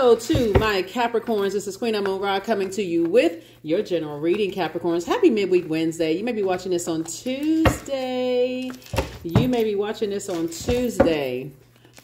Hello to my Capricorns. This is Queen Ra coming to you with your general reading, Capricorns. Happy Midweek Wednesday. You may be watching this on Tuesday. You may be watching this on Tuesday.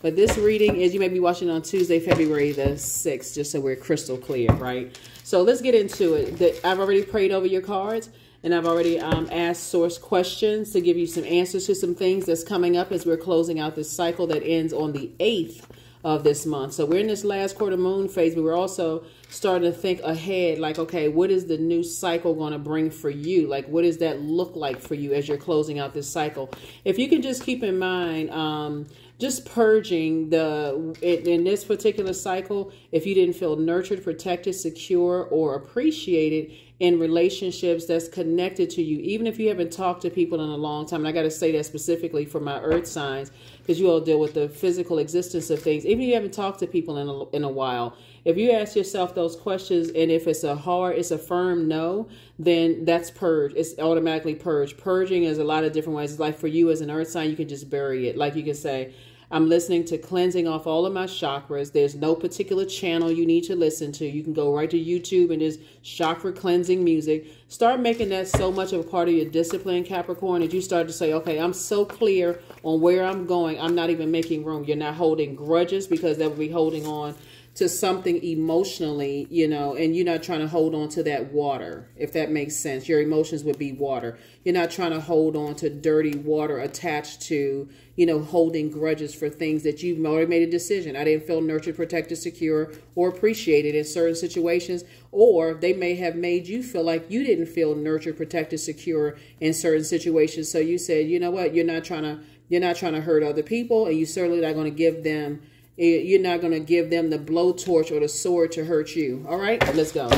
But this reading is, you may be watching on Tuesday, February the 6th, just so we're crystal clear, right? So let's get into it. I've already prayed over your cards. And I've already um, asked source questions to give you some answers to some things that's coming up as we're closing out this cycle that ends on the 8th of this month. So we're in this last quarter moon phase, but we're also starting to think ahead like, okay, what is the new cycle going to bring for you? Like, what does that look like for you as you're closing out this cycle? If you can just keep in mind, um, just purging the in, in this particular cycle if you didn't feel nurtured protected secure or appreciated in relationships that's connected to you, even if you haven't talked to people in a long time. And I got to say that specifically for my earth signs, because you all deal with the physical existence of things. Even if you haven't talked to people in a, in a while, if you ask yourself those questions, and if it's a hard, it's a firm no, then that's purge. It's automatically purge. Purging is a lot of different ways. It's like for you as an earth sign, you can just bury it. Like you can say, I'm listening to cleansing off all of my chakras. There's no particular channel you need to listen to. You can go right to YouTube and just chakra cleansing music. Start making that so much of a part of your discipline, Capricorn, that you start to say, okay, I'm so clear on where I'm going. I'm not even making room. You're not holding grudges because that would be holding on to something emotionally, you know, and you're not trying to hold on to that water, if that makes sense. Your emotions would be water. You're not trying to hold on to dirty water attached to, you know, holding grudges for things that you've already made a decision. I didn't feel nurtured, protected, secure, or appreciated in certain situations, or they may have made you feel like you didn't feel nurtured, protected, secure in certain situations. So you said, you know what, you're not trying to you're not trying to hurt other people, and you certainly not going to give them you're not going to give them the blowtorch or the sword to hurt you. All right, let's go.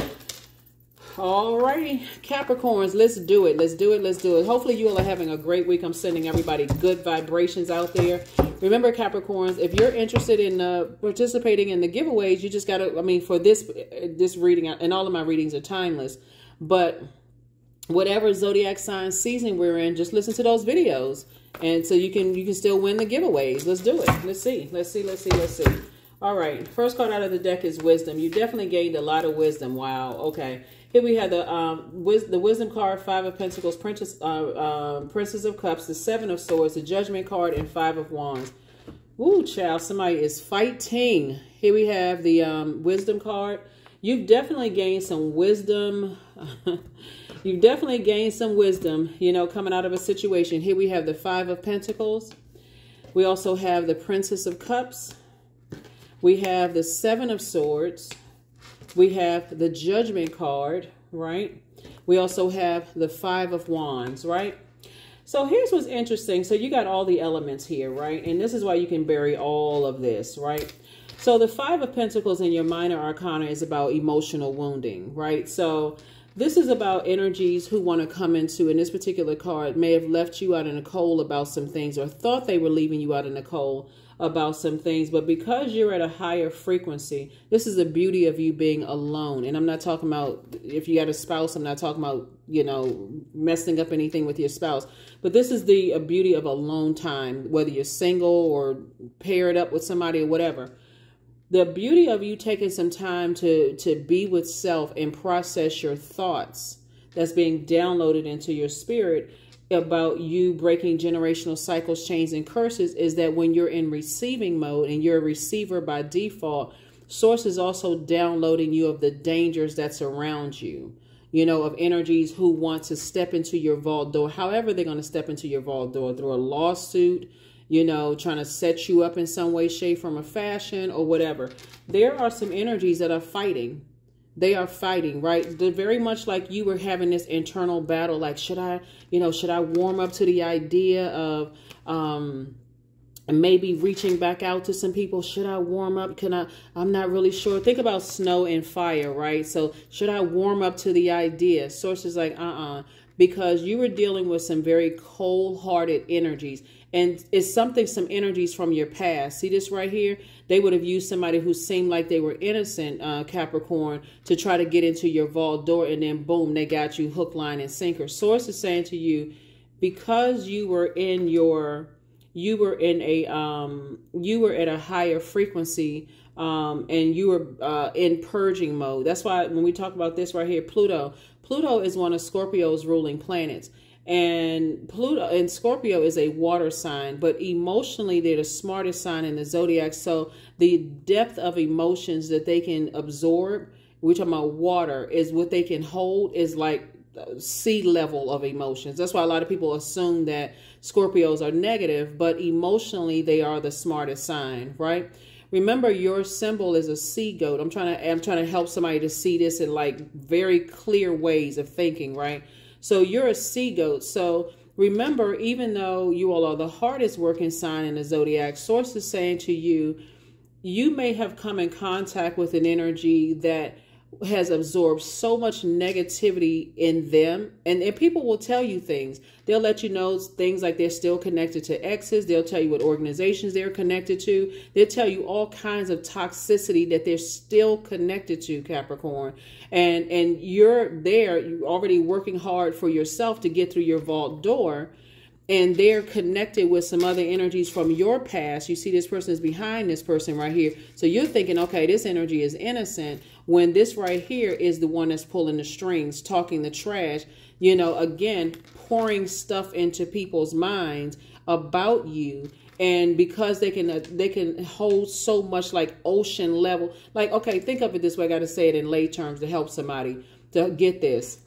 All righty, Capricorns, let's do it. Let's do it. Let's do it. Hopefully you all are having a great week. I'm sending everybody good vibrations out there. Remember, Capricorns, if you're interested in uh, participating in the giveaways, you just got to, I mean, for this, this reading, and all of my readings are timeless, but whatever zodiac sign season we're in, just listen to those videos. And so you can you can still win the giveaways. Let's do it. Let's see. Let's see. Let's see. Let's see. All right. First card out of the deck is wisdom. You definitely gained a lot of wisdom. Wow. Okay. Here we have the um wis the wisdom card, five of pentacles, princess uh, uh, princess of cups, the seven of swords, the judgment card, and five of wands. Ooh, child, somebody is fighting. Here we have the um, wisdom card. You've definitely gained some wisdom. You've definitely gained some wisdom, you know, coming out of a situation. Here we have the Five of Pentacles. We also have the Princess of Cups. We have the Seven of Swords. We have the Judgment card, right? We also have the Five of Wands, right? So here's what's interesting. So you got all the elements here, right? And this is why you can bury all of this, right? So the Five of Pentacles in your minor arcana is about emotional wounding, right? So this is about energies who want to come into, in this particular card, may have left you out in the cold about some things or thought they were leaving you out in the cold about some things. But because you're at a higher frequency, this is the beauty of you being alone. And I'm not talking about if you got a spouse, I'm not talking about, you know, messing up anything with your spouse. But this is the beauty of alone time, whether you're single or paired up with somebody or whatever the beauty of you taking some time to to be with self and process your thoughts that's being downloaded into your spirit about you breaking generational cycles chains and curses is that when you're in receiving mode and you're a receiver by default source is also downloading you of the dangers that's around you you know of energies who want to step into your vault door however they're going to step into your vault door through a lawsuit you know, trying to set you up in some way, shape, from a fashion or whatever. There are some energies that are fighting. They are fighting, right? They're very much like you were having this internal battle. Like, should I, you know, should I warm up to the idea of, um, maybe reaching back out to some people should i warm up can i i'm not really sure think about snow and fire right so should i warm up to the idea sources like uh-uh because you were dealing with some very cold-hearted energies and it's something some energies from your past see this right here they would have used somebody who seemed like they were innocent uh, capricorn to try to get into your vault door and then boom they got you hook line and sinker source is saying to you because you were in your you were in a um you were at a higher frequency um, and you were uh, in purging mode. That's why when we talk about this right here, Pluto, Pluto is one of Scorpio's ruling planets. And Pluto and Scorpio is a water sign, but emotionally they're the smartest sign in the zodiac. So the depth of emotions that they can absorb, we're talking about water, is what they can hold is like sea level of emotions. That's why a lot of people assume that Scorpios are negative, but emotionally they are the smartest sign, right? Remember your symbol is a sea goat. I'm trying to I'm trying to help somebody to see this in like very clear ways of thinking, right? So you're a sea goat. So remember, even though you all are the hardest working sign in the zodiac, source is saying to you, you may have come in contact with an energy that has absorbed so much negativity in them. And, and people will tell you things. They'll let you know things like they're still connected to exes. They'll tell you what organizations they're connected to. They'll tell you all kinds of toxicity that they're still connected to capricorn. And and you're there you're already working hard for yourself to get through your vault door. And they're connected with some other energies from your past. You see, this person is behind this person right here. So you're thinking, okay, this energy is innocent when this right here is the one that's pulling the strings, talking the trash, you know, again, pouring stuff into people's minds about you. And because they can uh, they can hold so much like ocean level like okay think of it this way i got to say it in lay terms to help somebody to get this.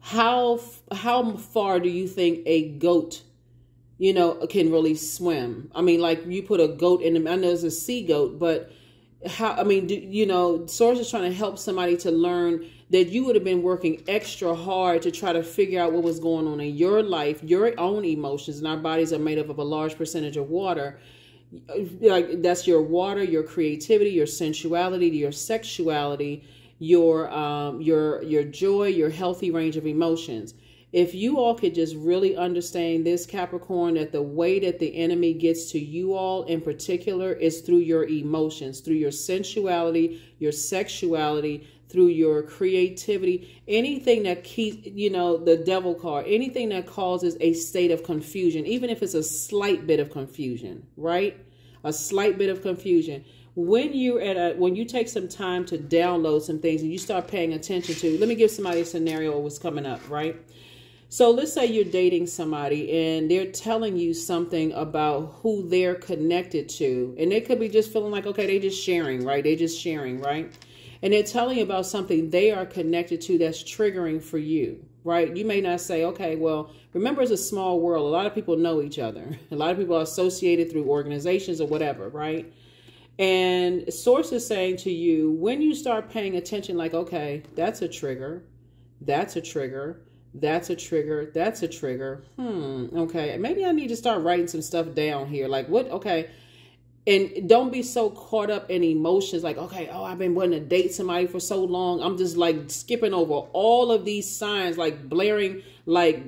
How how far do you think a goat you know can really swim? I mean like you put a goat in the i know it's a sea goat but how i mean do, you know source is trying to help somebody to learn that you would have been working extra hard to try to figure out what was going on in your life your own emotions and our bodies are made up of a large percentage of water like that's your water your creativity your sensuality your sexuality your um, your your joy, your healthy range of emotions. If you all could just really understand this Capricorn, that the way that the enemy gets to you all in particular is through your emotions, through your sensuality, your sexuality, through your creativity, anything that keeps, you know, the devil card, anything that causes a state of confusion, even if it's a slight bit of confusion, right? A slight bit of confusion. When you're at a when you take some time to download some things and you start paying attention to let me give somebody a scenario what's coming up right so let's say you're dating somebody and they're telling you something about who they're connected to. And they could be just feeling like okay they just sharing right? They just sharing right? And they're telling you about something they are connected to that's triggering for you right? You may not say okay well remember it's a small world. A lot of people know each other. A lot of people are associated through organizations or whatever right? And source is saying to you, when you start paying attention, like, okay, that's a trigger, that's a trigger, that's a trigger, that's a trigger. Hmm, okay, maybe I need to start writing some stuff down here. Like, what, okay. And don't be so caught up in emotions like, okay, oh, I've been wanting to date somebody for so long. I'm just like skipping over all of these signs, like blaring, like,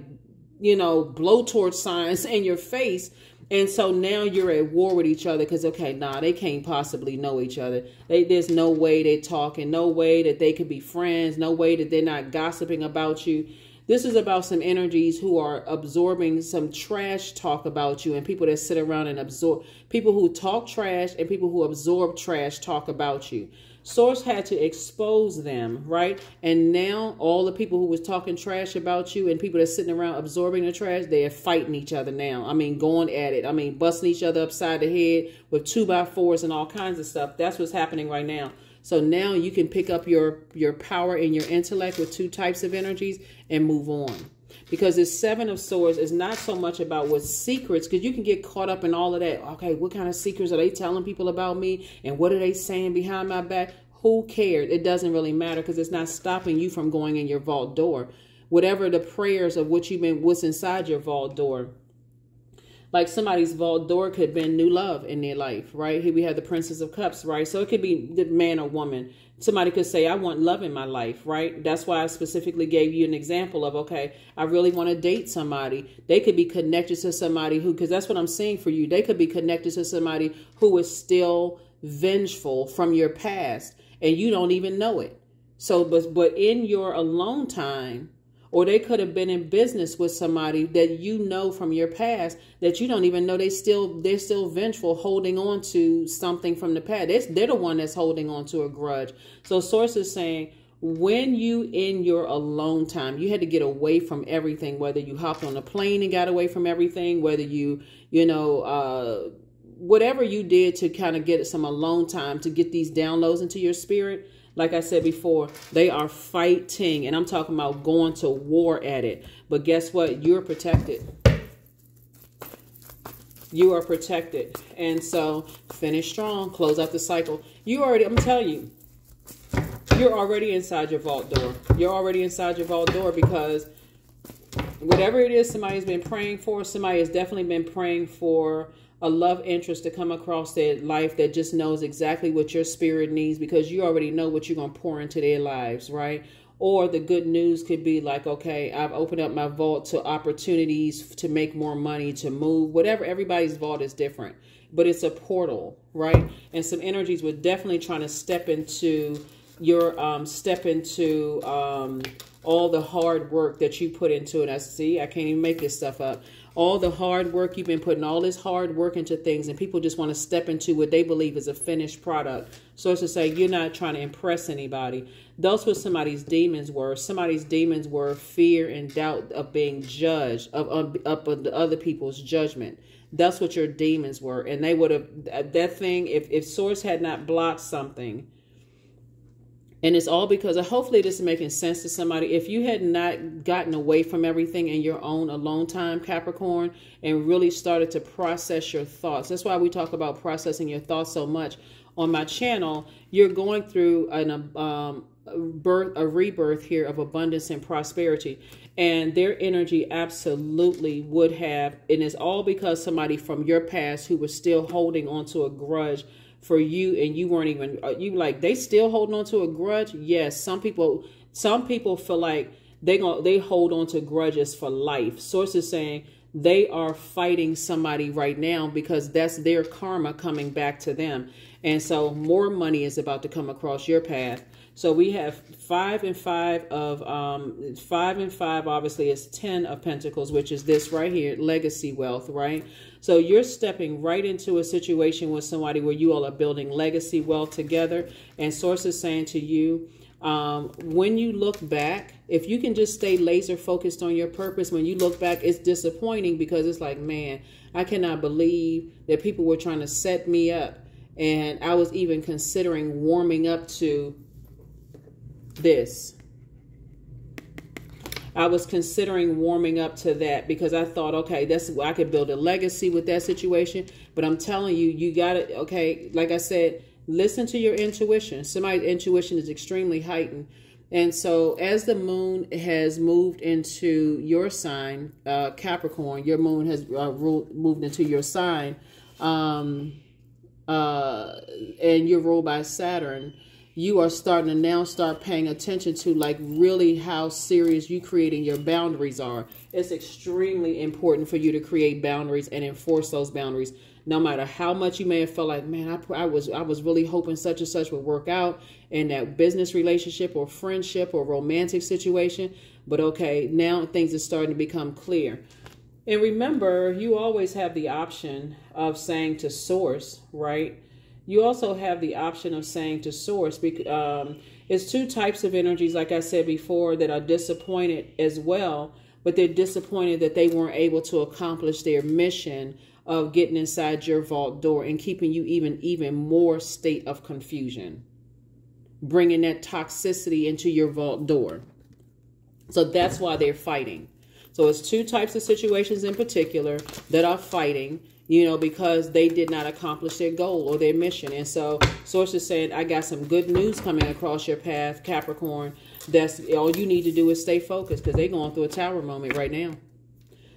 you know, blowtorch signs in your face and so now you're at war with each other because, okay, nah, they can't possibly know each other. They, there's no way they talk and no way that they could be friends, no way that they're not gossiping about you. This is about some energies who are absorbing some trash talk about you and people that sit around and absorb, people who talk trash and people who absorb trash talk about you. Source had to expose them, right? And now all the people who was talking trash about you and people that sitting around absorbing the trash, they're fighting each other now. I mean, going at it. I mean, busting each other upside the head with two by fours and all kinds of stuff. That's what's happening right now. So now you can pick up your your power and your intellect with two types of energies and move on. Because this seven of swords is not so much about what secrets, because you can get caught up in all of that. Okay, what kind of secrets are they telling people about me? And what are they saying behind my back? Who cares? It doesn't really matter because it's not stopping you from going in your vault door. Whatever the prayers of what you've been, what's inside your vault door like somebody's vault door could have been new love in their life, right? Here we have the Princess of Cups, right? So it could be the man or woman. Somebody could say, I want love in my life, right? That's why I specifically gave you an example of, okay, I really want to date somebody. They could be connected to somebody who, because that's what I'm seeing for you. They could be connected to somebody who is still vengeful from your past and you don't even know it. So, but, but in your alone time, or they could have been in business with somebody that you know from your past that you don't even know they still they're still vengeful holding on to something from the past. They're, they're the one that's holding on to a grudge. So source is saying when you in your alone time you had to get away from everything whether you hopped on a plane and got away from everything whether you you know uh whatever you did to kind of get some alone time to get these downloads into your spirit like I said before, they are fighting, and I'm talking about going to war at it. But guess what? You're protected. You are protected. And so finish strong, close out the cycle. You already, I'm telling you, you're already inside your vault door. You're already inside your vault door because whatever it is somebody's been praying for, somebody has definitely been praying for a love interest to come across their life that just knows exactly what your spirit needs because you already know what you're going to pour into their lives, right? Or the good news could be like, okay, I've opened up my vault to opportunities to make more money, to move, whatever. Everybody's vault is different, but it's a portal, right? And some energies were definitely trying to step into your, um, step into, um, all the hard work that you put into it. I see, I can't even make this stuff up all the hard work you've been putting all this hard work into things and people just want to step into what they believe is a finished product. So it's to say you're not trying to impress anybody. Those what somebody's demons were somebody's demons were fear and doubt of being judged of, of, of the other people's judgment. That's what your demons were and they would have that thing if if source had not blocked something and it's all because of, hopefully this is making sense to somebody. If you had not gotten away from everything in your own alone time, Capricorn, and really started to process your thoughts. That's why we talk about processing your thoughts so much on my channel. You're going through an um, birth, a rebirth here of abundance and prosperity. And their energy absolutely would have, and it's all because somebody from your past who was still holding on to a grudge for you and you weren't even uh, you like they still holding on to a grudge? Yes some people some people feel like they go they hold on to grudges for life. Sources saying they are fighting somebody right now because that's their karma coming back to them. And so more money is about to come across your path so we have five and five of um five and five obviously is ten of pentacles which is this right here legacy wealth right so you're stepping right into a situation with somebody where you all are building legacy wealth together. And Source is saying to you, um, when you look back, if you can just stay laser focused on your purpose, when you look back, it's disappointing because it's like, man, I cannot believe that people were trying to set me up. And I was even considering warming up to this. I was considering warming up to that because I thought, okay, that's I could build a legacy with that situation. But I'm telling you, you got to, okay, like I said, listen to your intuition. Somebody's intuition is extremely heightened. And so as the moon has moved into your sign, uh, Capricorn, your moon has uh, moved into your sign, um, uh, and you're ruled by Saturn, you are starting to now start paying attention to like really how serious you creating your boundaries are. It's extremely important for you to create boundaries and enforce those boundaries. No matter how much you may have felt like, man, I, I was I was really hoping such and such would work out in that business relationship or friendship or romantic situation. But okay, now things are starting to become clear. And remember, you always have the option of saying to source, right? You also have the option of saying to source, um, it's two types of energies, like I said before, that are disappointed as well, but they're disappointed that they weren't able to accomplish their mission of getting inside your vault door and keeping you even even more state of confusion bringing that toxicity into your vault door. So that's why they're fighting. So it's two types of situations in particular that are fighting you know, because they did not accomplish their goal or their mission. And so sources said, I got some good news coming across your path, Capricorn. That's all you need to do is stay focused because they're going through a tower moment right now.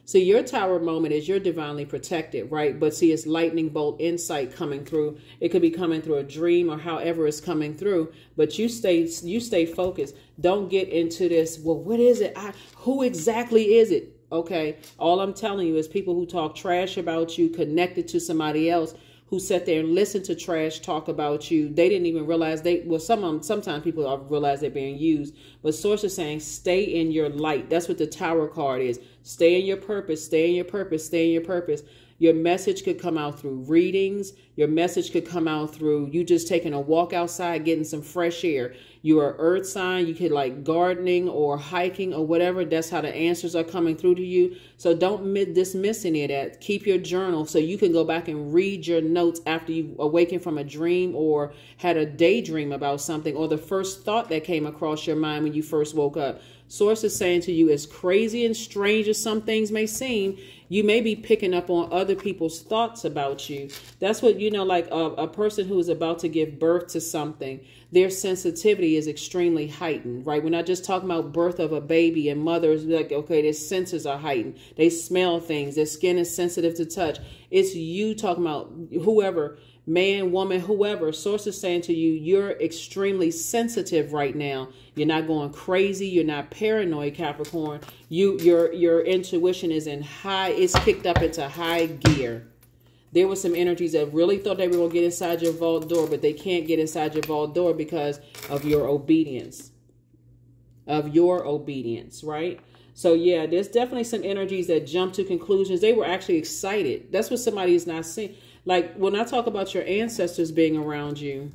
See, your tower moment is you're divinely protected, right? But see, it's lightning bolt insight coming through. It could be coming through a dream or however it's coming through. But you stay, you stay focused. Don't get into this. Well, what is it? I, who exactly is it? Okay. All I'm telling you is people who talk trash about you connected to somebody else who sat there and listened to trash talk about you. They didn't even realize they well some of them, sometimes people realize they're being used. But source is saying stay in your light. That's what the tower card is. Stay in your purpose, stay in your purpose, stay in your purpose. Your message could come out through readings. Your message could come out through you just taking a walk outside, getting some fresh air. You're earth sign. You could like gardening or hiking or whatever. That's how the answers are coming through to you. So don't dismiss any of that. Keep your journal so you can go back and read your notes after you awaken from a dream or had a daydream about something or the first thought that came across your mind when you first woke up. Source is saying to you, as crazy and strange as some things may seem, you may be picking up on other people's thoughts about you. That's what, you know, like a, a person who is about to give birth to something, their sensitivity is extremely heightened, right? We're not just talking about birth of a baby and mothers, like, okay, their senses are heightened. They smell things, their skin is sensitive to touch. It's you talking about whoever man, woman, whoever, source is saying to you, you're extremely sensitive right now. You're not going crazy. You're not paranoid, Capricorn. You, your, your intuition is in high, it's kicked up into high gear. There were some energies that really thought they were going to get inside your vault door, but they can't get inside your vault door because of your obedience. Of your obedience, right? So yeah, there's definitely some energies that jump to conclusions. They were actually excited. That's what somebody is not seeing. Like when I talk about your ancestors being around you,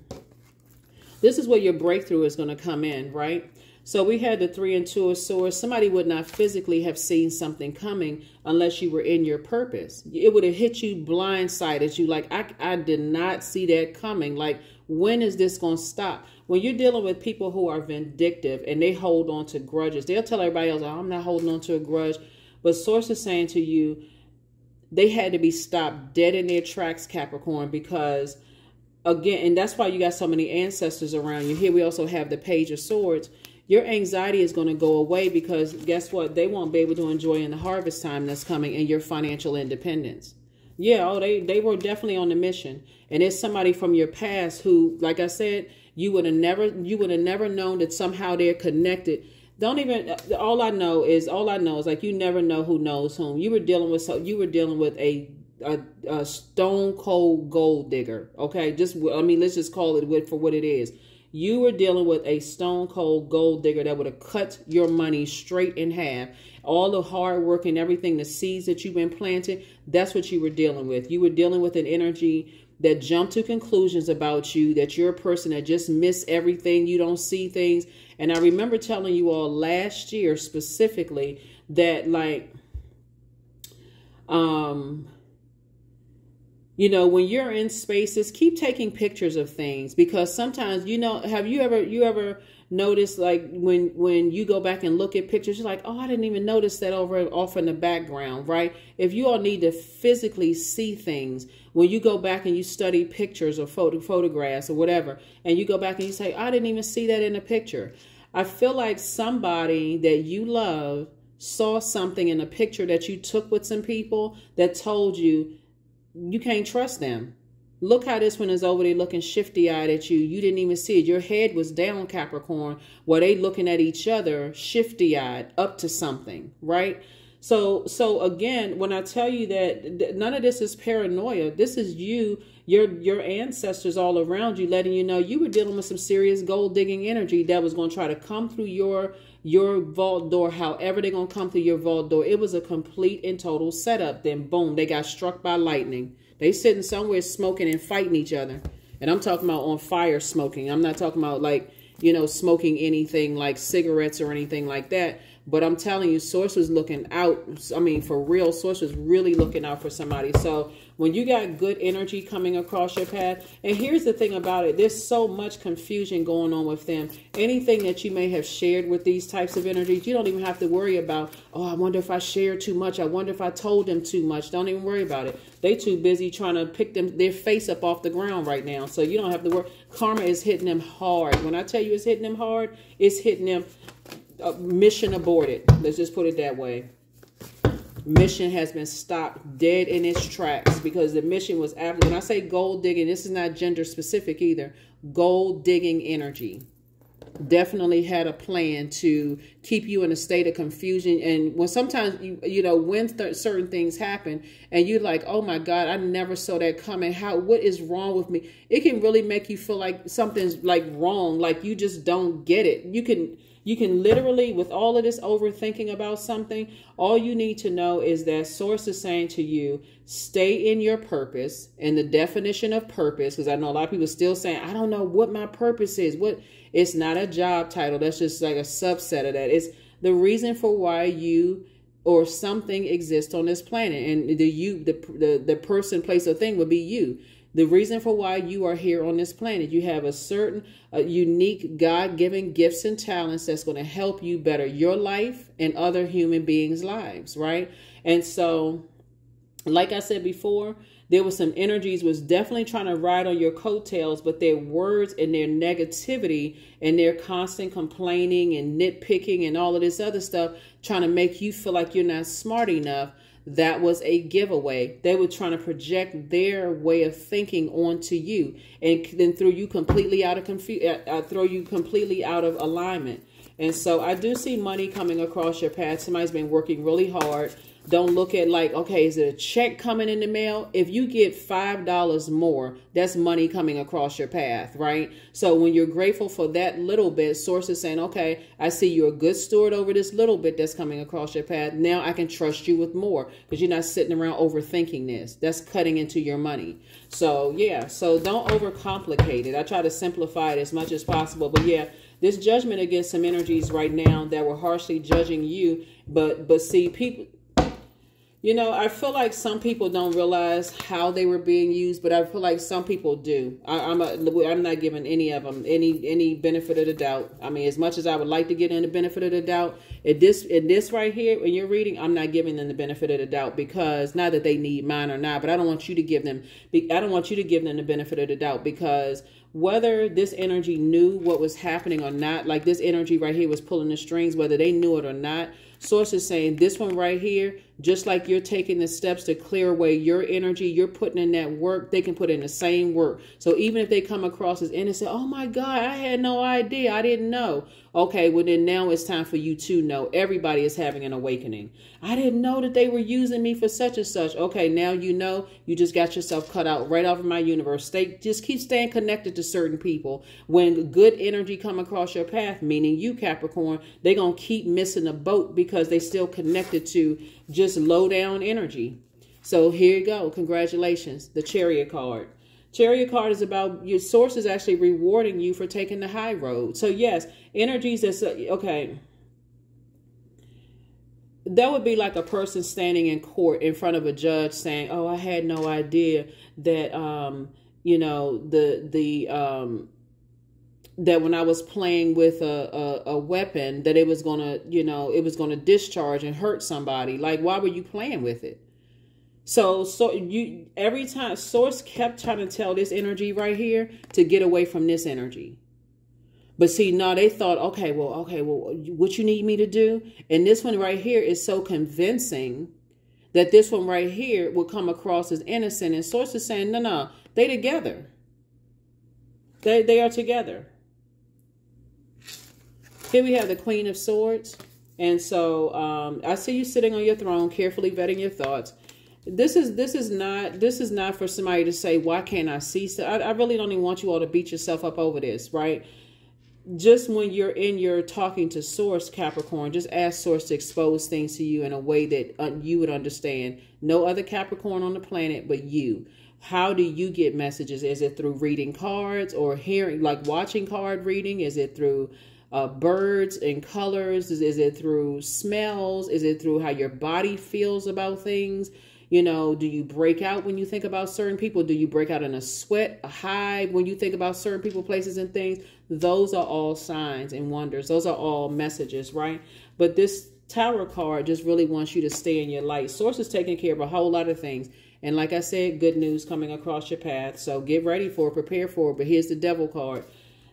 this is where your breakthrough is going to come in, right? So we had the three and two of swords. Somebody would not physically have seen something coming unless you were in your purpose. It would have hit you blindsided. You like, I, I did not see that coming. Like, when is this going to stop? When you're dealing with people who are vindictive and they hold on to grudges, they'll tell everybody else, oh, I'm not holding on to a grudge. But source is saying to you, they had to be stopped dead in their tracks, Capricorn, because again, and that's why you got so many ancestors around you. Here we also have the Page of Swords. Your anxiety is going to go away because guess what? They won't be able to enjoy in the harvest time that's coming and your financial independence. Yeah, oh, they, they were definitely on the mission. And it's somebody from your past who, like I said, you would have never you would have never known that somehow they're connected don't even all i know is all i know is like you never know who knows whom. You were dealing with so you were dealing with a a, a stone cold gold digger okay? Just i mean let's just call it with for what it is. You were dealing with a stone cold gold digger that would have cut your money straight in half. All the hard work and everything the seeds that you've been planting that's what you were dealing with. You were dealing with an energy that jump to conclusions about you that you're a person that just miss everything. You don't see things and I remember telling you all last year specifically that like um you know when you're in spaces keep taking pictures of things because sometimes you know have you ever you ever noticed like when when you go back and look at pictures you're like oh i didn't even notice that over off in the background right? If you all need to physically see things when you go back and you study pictures or photo photographs or whatever and you go back and you say i didn't even see that in the picture i feel like somebody that you love saw something in a picture that you took with some people that told you you can't trust them. Look how this one is over there looking shifty eyed at you. You didn't even see it. Your head was down, Capricorn, while they looking at each other, shifty eyed, up to something, right? So, so again, when I tell you that none of this is paranoia, this is you, your your ancestors all around you, letting you know you were dealing with some serious gold digging energy that was going to try to come through your your vault door, however they're going to come through your vault door. It was a complete and total setup. Then boom, they got struck by lightning. They sitting somewhere smoking and fighting each other. And I'm talking about on fire smoking. I'm not talking about like, you know, smoking anything like cigarettes or anything like that. But I'm telling you, Source was looking out. I mean, for real, Source was really looking out for somebody. So when you got good energy coming across your path, and here's the thing about it, there's so much confusion going on with them. Anything that you may have shared with these types of energies, you don't even have to worry about, oh, I wonder if I shared too much. I wonder if I told them too much. Don't even worry about it. They too busy trying to pick them their face up off the ground right now. So you don't have to worry. Karma is hitting them hard. When I tell you it's hitting them hard, it's hitting them uh, mission aborted. Let's just put it that way mission has been stopped dead in its tracks because the mission was after when I say gold digging, this is not gender specific either. Gold digging energy. definitely had a plan to keep you in a state of confusion and when sometimes you you know when th- certain things happen and you're like oh my god i never saw that coming how what is wrong with me it can really make you feel like something's like wrong like you just don't get it you can you can literally with all of this overthinking about something all you need to know is that source is saying to you stay in your purpose and the definition of purpose because i know a lot of people still saying i don't know what my purpose is what it's not a job title. That's just like a subset of that. It's the reason for why you or something exists on this planet. And the you the the, the person, place, or thing would be you. The reason for why you are here on this planet. You have a certain unique God-given gifts and talents that's going to help you better your life and other human beings' lives, right? And so like I said before, there was some energies was definitely trying to ride on your coattails but their words and their negativity and their constant complaining and nitpicking and all of this other stuff trying to make you feel like you're not smart enough that was a giveaway. They were trying to project their way of thinking onto you. And then throw you completely out of confu- uh, uh, throw you completely out of alignment. And so i do see money coming across your path. Somebody's been working really hard don't look at like, okay, is it a check coming in the mail? If you get $5 more, that's money coming across your path, right? So when you're grateful for that little bit, source is saying, okay, I see you're a good steward over this little bit that's coming across your path. Now I can trust you with more because you're not sitting around overthinking this. That's cutting into your money. So yeah, so don't overcomplicate it. I try to simplify it as much as possible. But yeah, this judgment against some energies right now that were harshly judging you, but but see people you know, I feel like some people don't realize how they were being used, but I feel like some people do. I, am a, I'm not giving any of them any any benefit of the doubt. I mean, as much as I would like to get in the benefit of the doubt, in this in this right here, when you're reading, I'm not giving them the benefit of the doubt because not that they need mine or not, but I don't want you to give them. I don't want you to give them the benefit of the doubt because whether this energy knew what was happening or not, like this energy right here was pulling the strings, whether they knew it or not. Source is saying this one right here, just like you're taking the steps to clear away your energy, you're putting in that work, they can put in the same work. So even if they come across as innocent, oh my God, I had no idea, I didn't know. Okay, well then now it's time for you to know. Everybody is having an awakening. I didn't know that they were using me for such and such. Okay, now you know. You just got yourself cut out right off of my universe. Stay, just keep staying connected to certain people. When good energy come across your path, meaning you Capricorn, they're gonna keep missing the boat because they still connected to just low down energy. So here you go. Congratulations, the Chariot card. Chariot card is about your source is actually rewarding you for taking the high road. So yes, energies that's okay. That would be like a person standing in court in front of a judge saying, "Oh, I had no idea that um, you know, the the um that when I was playing with a, a, a weapon that it was gonna, you know, it was gonna discharge and hurt somebody. Like, why were you playing with it? So, so you every time source kept trying to tell this energy right here to get away from this energy. But see, no, they thought, okay, well, okay, well, what you need me to do? And this one right here is so convincing that this one right here will come across as innocent. And source is saying, no, no, they together. They they are together. Here we have the Queen of Swords. And so um, I see you sitting on your throne, carefully vetting your thoughts. This is this is not this is not for somebody to say why can't i see so I, I, really don't even want you all to beat yourself up over this right? Just when you're in your talking to source capricorn just ask source to expose things to you in a way that uh, you would understand. No other capricorn on the planet but you. How do you get messages? Is it through reading cards or hearing like watching card reading? Is it through uh, birds and colors is, is it through smells is it through how your body feels about things you know, do you break out when you think about certain people? Do you break out in a sweat, a hive when you think about certain people, places, and things? Those are all signs and wonders. Those are all messages, right? But this Tower card just really wants you to stay in your light. Source is taking care of a whole lot of things. And like I said, good news coming across your path. So get ready for it, prepare for it. But here's the devil card.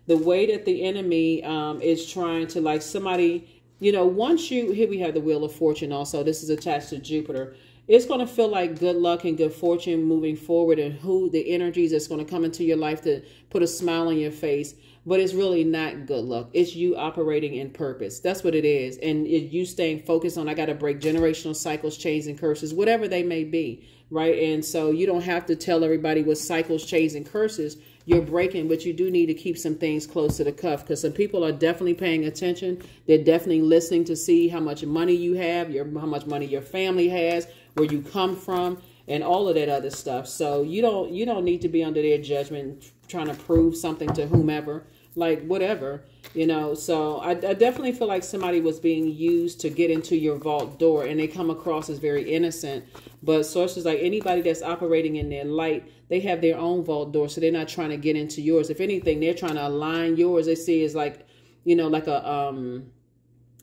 The way that the enemy um, is trying to, like somebody, you know, once you, here we have the Wheel of Fortune also. This is attached to Jupiter. It's going to feel like good luck and good fortune moving forward and who the energies that's going to come into your life to put a smile on your face. But it's really not good luck. It's you operating in purpose. That's what it is. And you staying focused on i got to break generational cycles chains and curses whatever they may be right? And so you don't have to tell everybody what cycles chains and curses you're breaking, but you do need to keep some things close to the cuff because some people are definitely paying attention. They're definitely listening to see how much money you have, your how much money your family has, where you come from, and all of that other stuff. So you don't you don't need to be under their judgment trying to prove something to whomever, like whatever, you know. So I, I definitely feel like somebody was being used to get into your vault door, and they come across as very innocent. But sources like anybody that's operating in their light, they have their own vault door, so they're not trying to get into yours. If anything, they're trying to align yours. They see as like, you know, like a um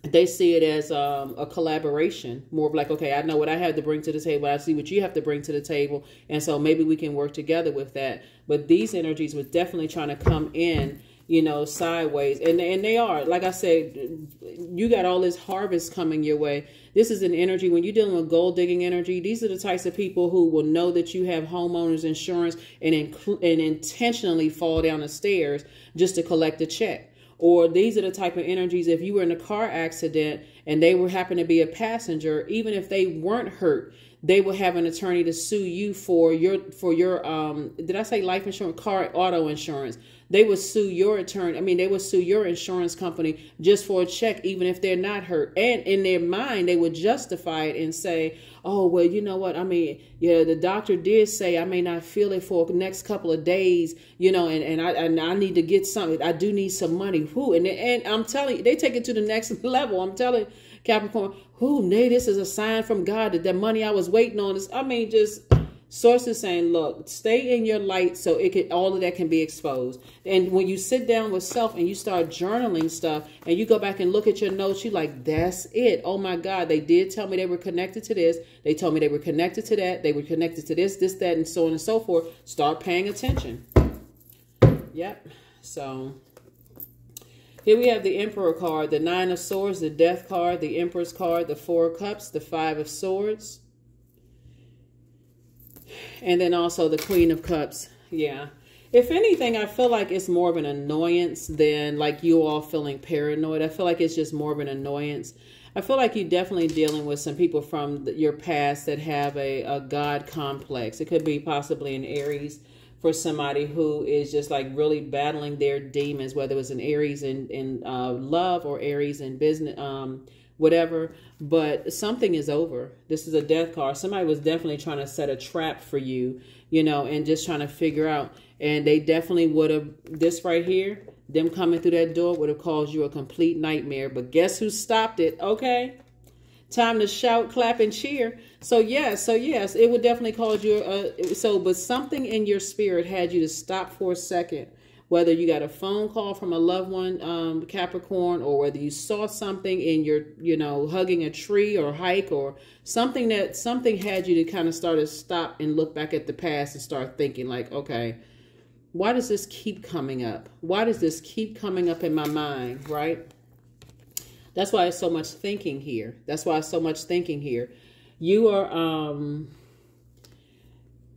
they see it as um, a collaboration more of like okay i know what i have to bring to the table i see what you have to bring to the table and so maybe we can work together with that but these energies were definitely trying to come in you know sideways. And and they are. Like i said you got all this harvest coming your way. This is an energy when you're dealing with gold digging energy these are the types of people who will know that you have homeowners insurance and and intentionally fall down the stairs just to collect a check. Or these are the type of energies if you were in a car accident and they were happen to be a passenger even if they weren't hurt they will have an attorney to sue you for your for your um did i say life insurance? Car auto insurance they would sue your attorney i mean they would sue your insurance company just for a check even if they're not hurt. And in their mind they would justify it and say oh well you know what? I mean yeah the doctor did say i may not feel it for next couple of days you know and, and i and i need to get something i do need some money. Who and and i'm telling you they take it to the next level. I'm telling capricorn who nay this is a sign from god that the money i was waiting on is i mean just sources saying look stay in your light so it can all of that can be exposed. And when you sit down with self and you start journaling stuff and you go back and look at your notes you like that's it. Oh my god they did tell me they were connected to this. They told me they were connected to that. They were connected to this this that and so on and so forth. Start paying attention. Yep. So here we have the Emperor card, the Nine of Swords, the Death card, the Emperor's card, the Four of Cups, the Five of Swords, and then also the Queen of Cups. Yeah. If anything, I feel like it's more of an annoyance than like you all feeling paranoid. I feel like it's just more of an annoyance. I feel like you're definitely dealing with some people from your past that have a, a God complex. It could be possibly an Aries for somebody who is just like really battling their demons, whether it was an Aries in, in uh, love or Aries in business, um, whatever. But something is over. This is a death card. Somebody was definitely trying to set a trap for you, you know, and just trying to figure out. And they definitely would have, this right here, them coming through that door would have caused you a complete nightmare. But guess who stopped it? Okay. Time to shout, clap, and cheer. So yes, so yes, it would definitely cause you. A, so, but something in your spirit had you to stop for a second whether you got a phone call from a loved one, um, Capricorn, or whether you saw something in your, you know, hugging a tree or hike or something that something had you to kind of start to stop and look back at the past and start thinking like, okay, why does this keep coming up? Why does this keep coming up in my mind, right? That's why it's so much thinking here. That's why it's so much thinking here. You are um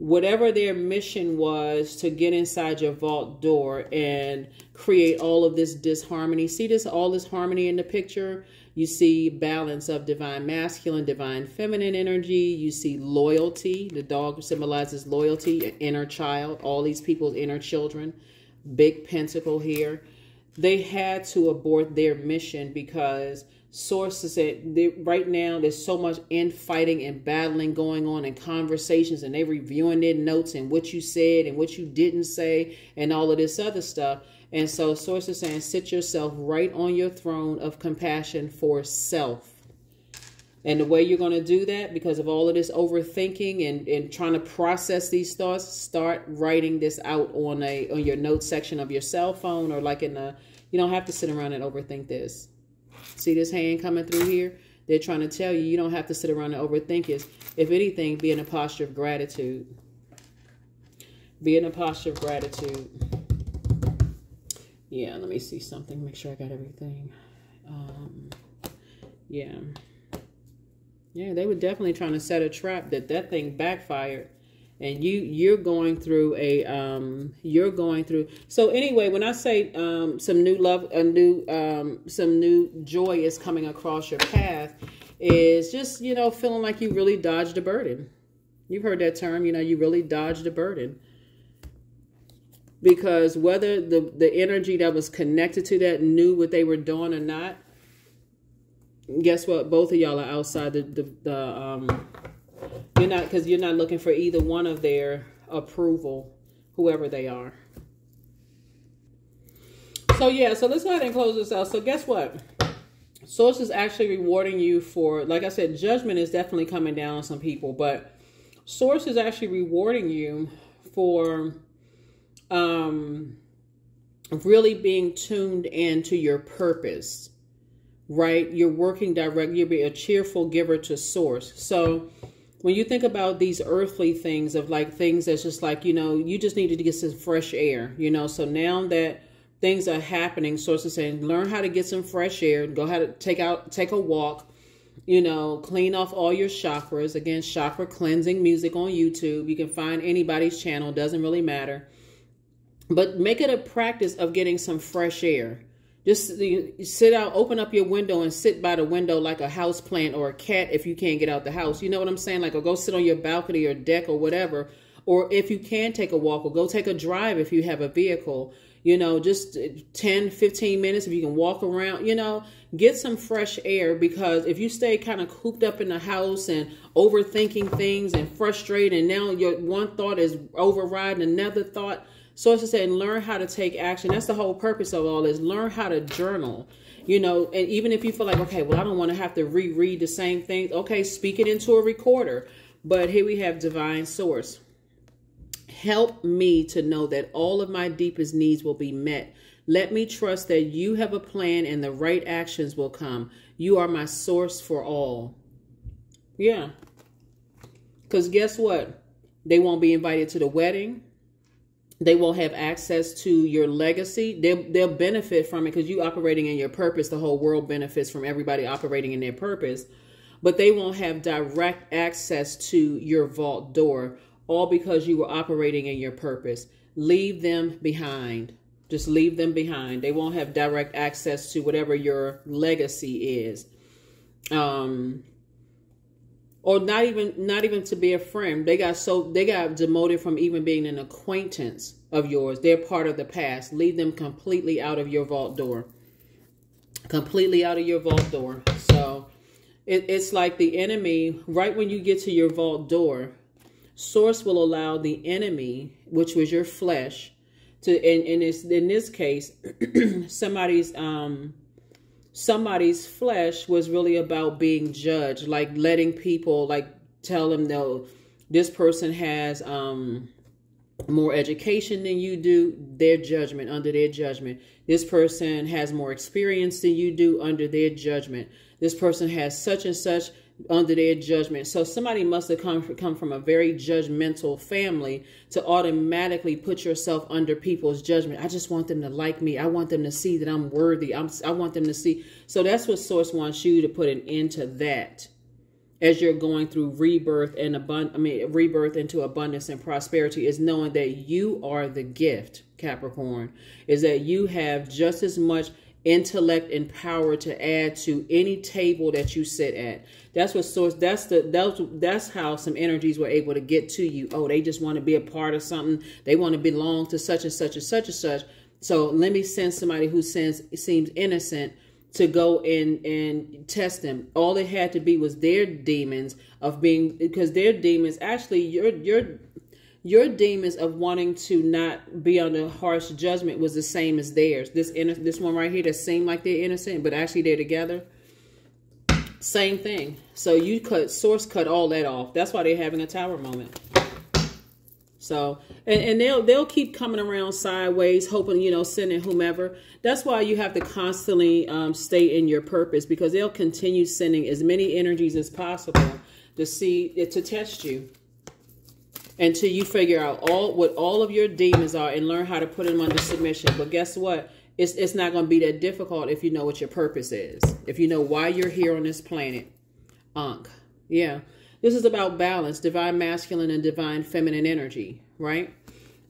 whatever their mission was to get inside your vault door and create all of this disharmony. See this all this harmony in the picture? You see balance of divine masculine, divine feminine energy. You see loyalty. The dog symbolizes loyalty, inner child, all these people's inner children. Big pentacle here. They had to abort their mission because sources that they, right now there's so much infighting and battling going on and conversations and they reviewing their notes and what you said and what you didn't say and all of this other stuff. And so sources saying sit yourself right on your throne of compassion for self. And the way you're going to do that because of all of this overthinking and, and trying to process these thoughts start writing this out on a on your note section of your cell phone or like in a you don't have to sit around and overthink this See this hand coming through here? They're trying to tell you you don't have to sit around and overthink it. If anything, be in a posture of gratitude. Be in a posture of gratitude. Yeah, let me see something. Make sure I got everything. Um, yeah. Yeah, they were definitely trying to set a trap that that thing backfired. And you you're going through a um you're going through so anyway when I say um some new love a new um some new joy is coming across your path is just you know feeling like you really dodged a burden. You've heard that term, you know, you really dodged a burden because whether the the energy that was connected to that knew what they were doing or not guess what both of y'all are outside the the, the um you're not because you're not looking for either one of their approval whoever they are so yeah so let's go ahead and close this out so guess what source is actually rewarding you for like i said judgment is definitely coming down on some people but source is actually rewarding you for um, really being tuned into your purpose, right? You're working direct, you'll be a cheerful giver to source. So when you think about these earthly things of like things that's just like, you know, you just needed to get some fresh air, you know, so now that things are happening, source is saying, learn how to get some fresh air, go to take out, take a walk, you know, clean off all your chakras. Again, chakra cleansing music on YouTube. You can find anybody's channel, doesn't really matter but make it a practice of getting some fresh air. Just sit out, open up your window and sit by the window like a house plant or a cat if you can't get out the house. You know what I'm saying? Like, or go sit on your balcony or deck or whatever. Or if you can take a walk or go take a drive if you have a vehicle. You know, just uh, 10, 15 minutes if you can walk around, you know, get some fresh air because if you stay kind of cooped up in the house and overthinking things and frustrated and now your one thought is overriding another thought, so it's just saying learn how to take action. That's the whole purpose of all this. Learn how to journal. You know, and even if you feel like, okay, well, I don't want to have to reread the same things. Okay, speak it into a recorder. But here we have divine source. Help me to know that all of my deepest needs will be met. Let me trust that you have a plan and the right actions will come. You are my source for all. Yeah. Because guess what? They won't be invited to the wedding they will have access to your legacy. They'll, they'll benefit from it because you operating in your purpose. The whole world benefits from everybody operating in their purpose. But they won't have direct access to your vault door, all because you were operating in your purpose. Leave them behind. Just leave them behind. They won't have direct access to whatever your legacy is. Um, or not even not even to be a friend. They got so they got demoted from even being an acquaintance of yours. They're part of the past. Leave them completely out of your vault door. Completely out of your vault door. So it, it's like the enemy right when you get to your vault door source will allow the enemy which was your flesh to and, in this in this case somebody's um somebody's flesh was really about being judged, like letting people like tell them no, this person has um more education than you do, their judgment, under their judgment. This person has more experience than you do, under their judgment. This person has such and such under their judgment. So somebody must have come, come from a very judgmental family to automatically put yourself under people's judgment. I just want them to like me. I want them to see that I'm worthy. I'm, I want them to see. So that's what Source wants you to put an end to that as you're going through rebirth and abund I mean rebirth into abundance and prosperity is knowing that you are the gift, Capricorn, is that you have just as much intellect and power to add to any table that you sit at. That's what source that's the that's that's how some energies were able to get to you. Oh, they just want to be a part of something. They want to belong to such and such and such and such. So let me send somebody who sends seems innocent to go and and test them. All it had to be was their demons of being because their demons actually your your your demons of wanting to not be under harsh judgment was the same as theirs. This inner, this one right here that seemed like they're innocent, but actually they're together. Same thing. So you cut source cut all that off. That's why they're having a tower moment. So and, and they'll they'll keep coming around sideways, hoping you know sending whomever. That's why you have to constantly um, stay in your purpose because they'll continue sending as many energies as possible to see to test you until you figure out all what all of your demons are and learn how to put them under submission. But guess what? It's, it's not going to be that difficult if you know what your purpose is. If you know why you're here on this planet. Ankh. Yeah. This is about balance, divine masculine and divine feminine energy, right?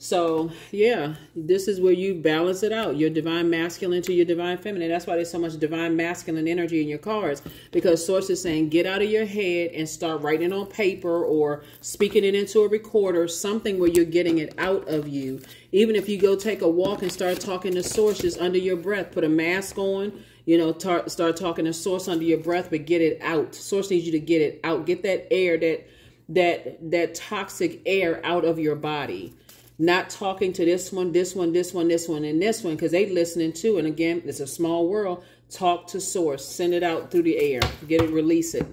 So, yeah, this is where you balance it out. Your divine masculine to your divine feminine. That's why there's so much divine masculine energy in your cards because source is saying get out of your head and start writing on paper or speaking it into a recorder, something where you're getting it out of you. Even if you go take a walk and start talking to source just under your breath, put a mask on, you know, tar- start talking to source under your breath, but get it out. Source needs you to get it out. Get that air, that that that toxic air out of your body not talking to this one, this one, this one, this one, and this one, because they listening too. And again, it's a small world. Talk to source. Send it out through the air. Get it, release it.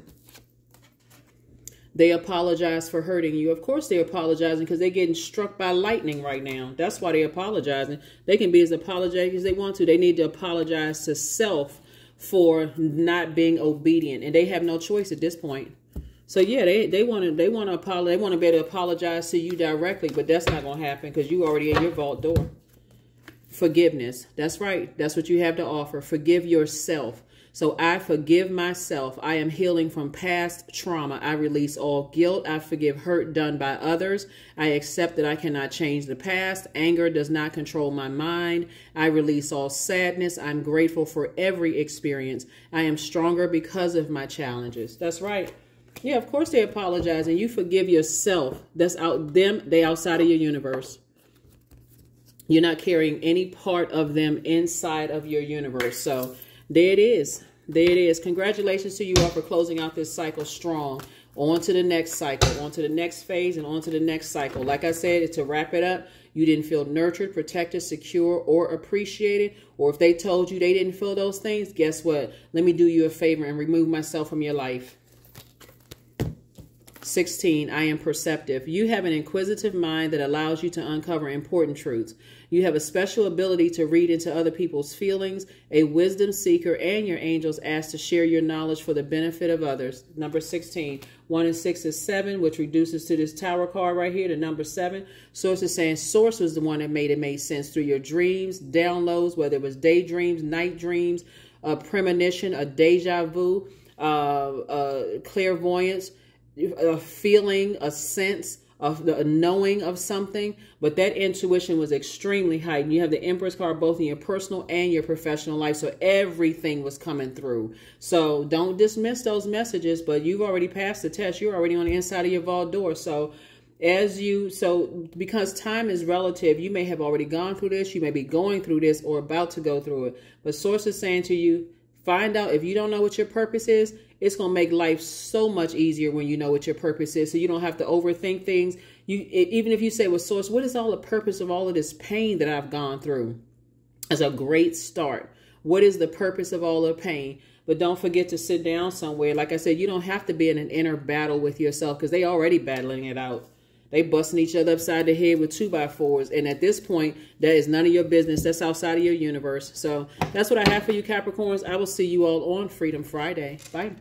They apologize for hurting you. Of course they're apologizing because they're getting struck by lightning right now. That's why they're apologizing. They can be as apologetic as they want to. They need to apologize to self for not being obedient. And they have no choice at this point. So yeah, they they want to they want to apologize. They want to be able to apologize to you directly, but that's not going to happen because you already in your vault door. Forgiveness. That's right. That's what you have to offer. Forgive yourself. So I forgive myself. I am healing from past trauma. I release all guilt. I forgive hurt done by others. I accept that I cannot change the past. Anger does not control my mind. I release all sadness. I'm grateful for every experience. I am stronger because of my challenges. That's right. Yeah, of course they apologize and you forgive yourself. That's out them, they outside of your universe. You're not carrying any part of them inside of your universe. So there it is. There it is. Congratulations to you all for closing out this cycle strong. On to the next cycle, on to the next phase, and on to the next cycle. Like I said, it's to wrap it up, you didn't feel nurtured, protected, secure, or appreciated, or if they told you they didn't feel those things, guess what? Let me do you a favor and remove myself from your life. 16. I am perceptive. You have an inquisitive mind that allows you to uncover important truths. You have a special ability to read into other people's feelings, a wisdom seeker, and your angels ask to share your knowledge for the benefit of others. Number 16. 1 and 6 is 7, which reduces to this tower card right here, to number 7. Source is saying Source was the one that made it make sense through your dreams, downloads, whether it was daydreams, night dreams, a premonition, a deja vu, uh, uh, clairvoyance a feeling, a sense of the knowing of something, but that intuition was extremely heightened. You have the Empress card both in your personal and your professional life, so everything was coming through. So don't dismiss those messages, but you've already passed the test. You're already on the inside of your vault door. So as you so because time is relative you may have already gone through this you may be going through this or about to go through it but source is saying to you find out if you don't know what your purpose is it's going to make life so much easier when you know what your purpose is so you don't have to overthink things you even if you say well source what is all the purpose of all of this pain that i've gone through as a great start what is the purpose of all the pain but don't forget to sit down somewhere like i said you don't have to be in an inner battle with yourself because they already battling it out they busting each other upside the head with two by fours. And at this point, that is none of your business. That's outside of your universe. So that's what I have for you, Capricorns. I will see you all on Freedom Friday. Bye.